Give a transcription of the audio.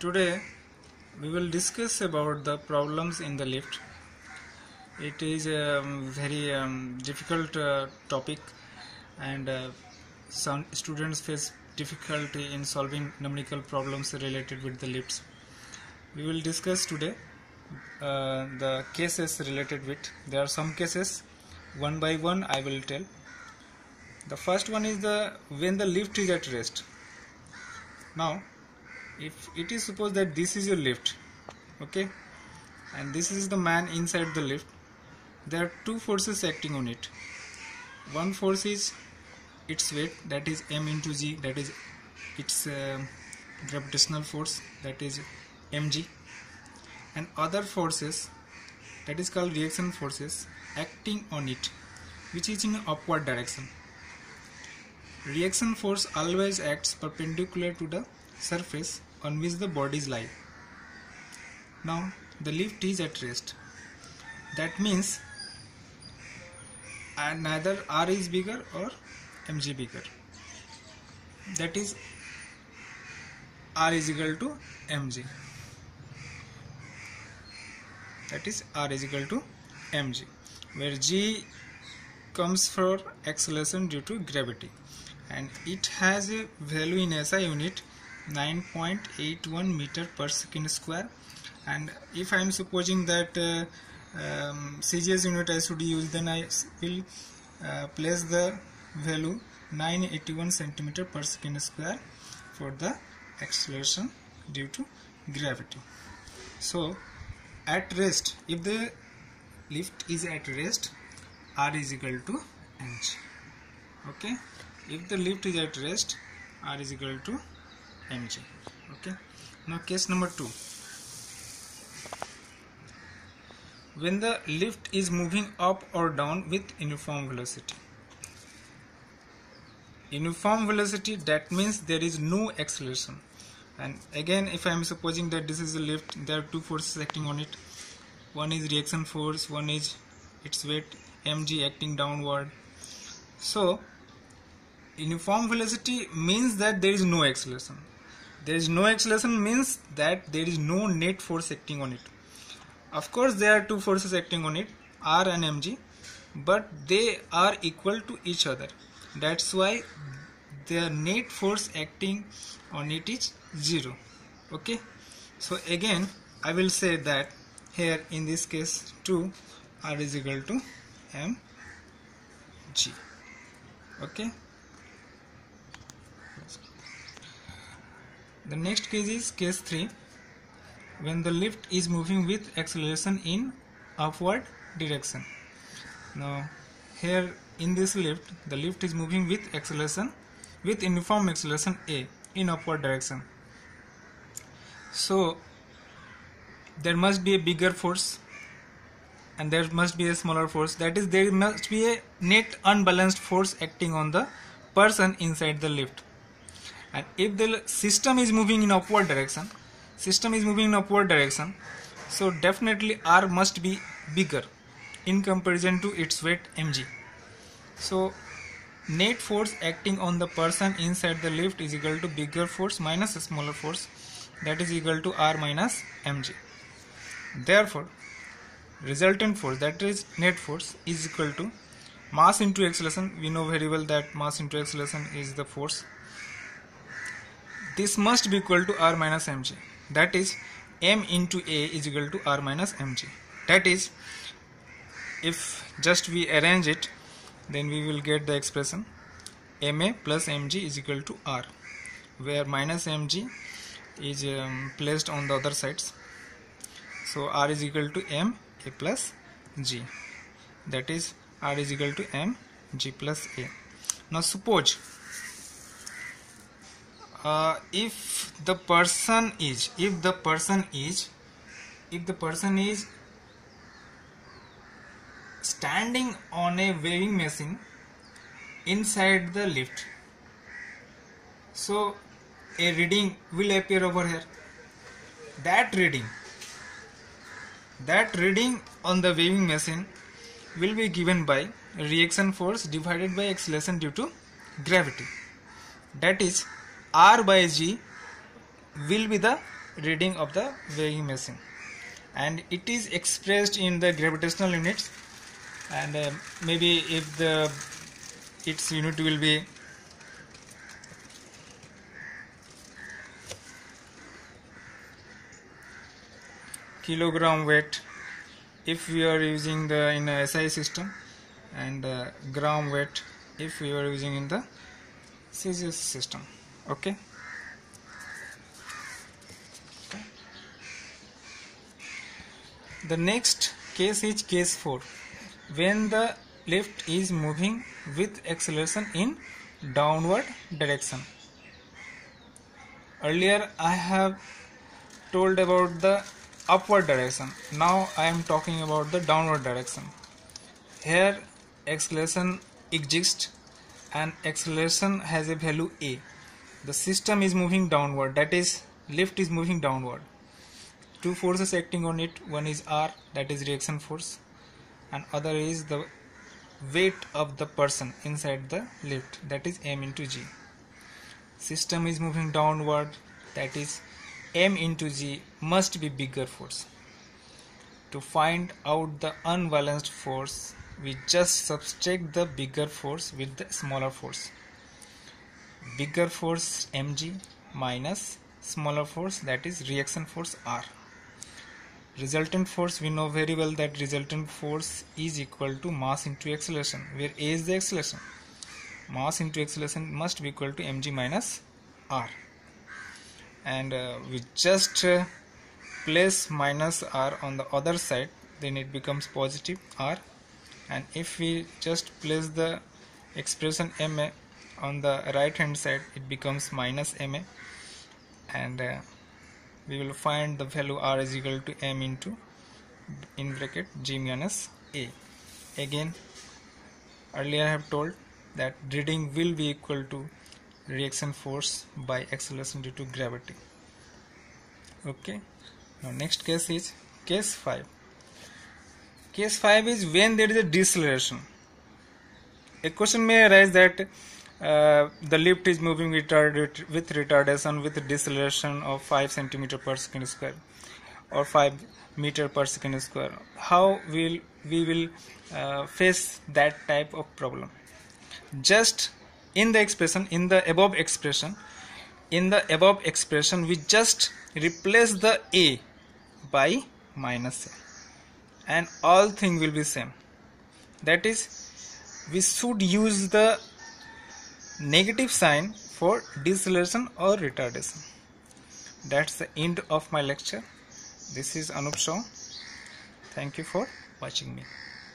Today we will discuss about the problems in the lift. It is a um, very um, difficult uh, topic and uh, some students face difficulty in solving numerical problems related with the lifts. We will discuss today uh, the cases related with. There are some cases one by one I will tell. The first one is the when the lift is at rest. Now if it is supposed that this is your lift okay and this is the man inside the lift there are two forces acting on it. One force is its weight that is m into g that is its uh, gravitational force that is mg. And other forces that is called reaction forces acting on it which is in an upward direction. Reaction force always acts perpendicular to the surface on which the bodies lie. Now the lift is at rest. That means uh, neither R is bigger or mg bigger. That is R is equal to mg. That is R is equal to mg, where g comes for acceleration due to gravity, and it has a value in SI unit 9.81 meter per second square. And if I am supposing that uh, um, CGS unit I should use then I will uh, place the value 981 centimeter per second square for the acceleration due to gravity. So at rest if the lift is at rest r is equal to mg okay? If the lift is at rest r is equal to mg okay. Now case number 2 when the lift is moving up or down with uniform velocity. Uniform velocity that means there is no acceleration. And again if I am supposing that this is a lift there are two forces acting on it. One is reaction force one is its weight mg acting downward. So uniform velocity means that there is no acceleration there is no acceleration means that there is no net force acting on it. Of course there are two forces acting on it r and mg but they are equal to each other. That's why the net force acting on it is zero. Okay? So again i will say that here in this case 2 r is equal to m g. Okay The next case is case 3 when the lift is moving with acceleration in upward direction. Now here in this lift the lift is moving with acceleration with uniform acceleration A in upward direction. So there must be a bigger force and there must be a smaller force that is there must be a net unbalanced force acting on the person inside the lift and if the system is moving in upward direction system is moving in upward direction so definitely r must be bigger in comparison to its weight mg. So net force acting on the person inside the lift is equal to bigger force minus smaller force that is equal to r minus mg. Therefore resultant force that is net force is equal to mass into acceleration. We know very well that mass into acceleration is the force this must be equal to r minus mg that is m into a is equal to r minus mg that is if just we arrange it then we will get the expression ma plus mg is equal to r where minus mg is um, placed on the other sides. So r is equal to m a plus g. That is r is equal to m g plus a. Now suppose uh, if the person is if the person is if the person is standing on a weighing machine inside the lift so a reading will appear over here. That reading that reading on the weighing machine will be given by reaction force divided by acceleration due to gravity. That is r by g will be the reading of the weighing machine. And it is expressed in the gravitational units. And uh, maybe if the its unit will be kilogram weight if we are using the in a SI system and uh, gram weight if we are using in the CGS system okay the next case is case 4 when the lift is moving with acceleration in downward direction. Earlier i have told about the upward direction. Now i am talking about the downward direction. Here acceleration exists and acceleration has a value a the system is moving downward. That is lift is moving downward. Two forces acting on it. One is r that is reaction force. And other is the weight of the person inside the lift. That is m into g. System is moving downward. That is m into g must be bigger force. To find out the unbalanced force we just subtract the bigger force with the smaller force bigger force mg minus smaller force that is reaction force r. Resultant force we know very well that resultant force is equal to mass into acceleration. Where a is the acceleration? Mass into acceleration must be equal to mg minus r. And uh, we just uh, place minus r on the other side then it becomes positive r. And if we just place the expression ma on the right hand side it becomes minus ma and uh, we will find the value r is equal to m into in bracket g minus a. Again earlier I have told that reading will be equal to reaction force by acceleration due to gravity. Okay now next case is case 5 case 5 is when there is a deceleration. A question may arise that uh, the lift is moving retarded with retardation with deceleration of 5 centimeter per second square or 5 meter per second square. How will we will uh, face that type of problem? Just in the expression in the above expression in the above expression we just replace the a by minus a. And all thing will be same. That is we should use the negative sign for deceleration or retardation. That's the end of my lecture. This is Anup Shaw. Thank you for watching me.